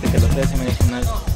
Que el otro día sí